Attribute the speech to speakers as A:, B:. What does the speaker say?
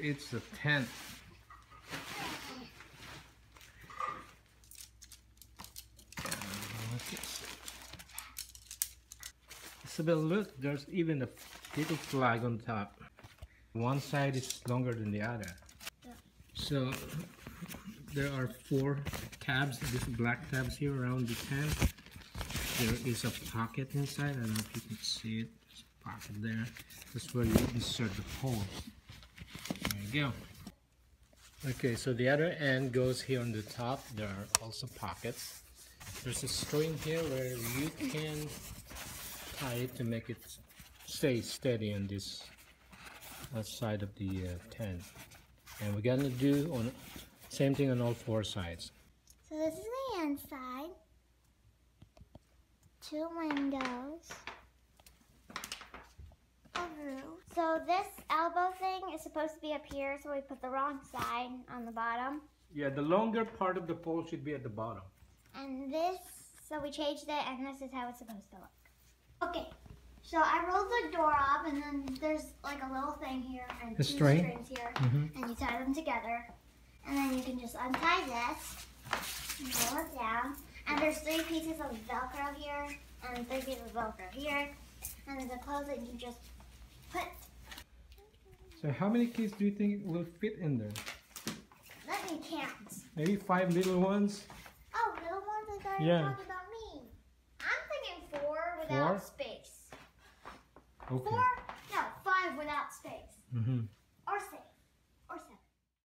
A: It's a tent. What's this? Isabel, look, there's even a little flag on top. One side is longer than the other.
B: Yeah.
A: So there are four tabs, these black tabs here around the tent. There is a pocket inside. I don't know if you can see it. There's a pocket there. That's where you insert the pole. There you go. Okay, so the other end goes here on the top. There are also pockets. There's a string here where you can tie it to make it stay steady on this uh, side of the uh, tent. And we're gonna do on same thing on all four sides.
B: So this is the inside. Two windows. A roof. So this elbow thing is supposed to be up here, so we put the wrong side on the bottom.
A: Yeah, the longer part of the pole should be at the bottom.
B: And this, so we changed it, and this is how it's supposed to look. Okay, so I rolled the door up, and then there's like a little thing here, and
A: A
B: two
A: string?
B: strings here,
A: Mhm.
B: and you tie them together, and then you can just untie this, and roll it down, and there's three pieces of Velcro here, and three pieces of Velcro here, and there's a clothes that you just put.
A: So how many kids do you think will fit in there?
B: Let me count.
A: Maybe five little ones?
B: Oh, little ones like I
A: Yeah.
B: talking about me. I'm thinking four without
A: Four?
B: space.
A: Okay.
B: Four? No, five without space.
A: Mm-hmm.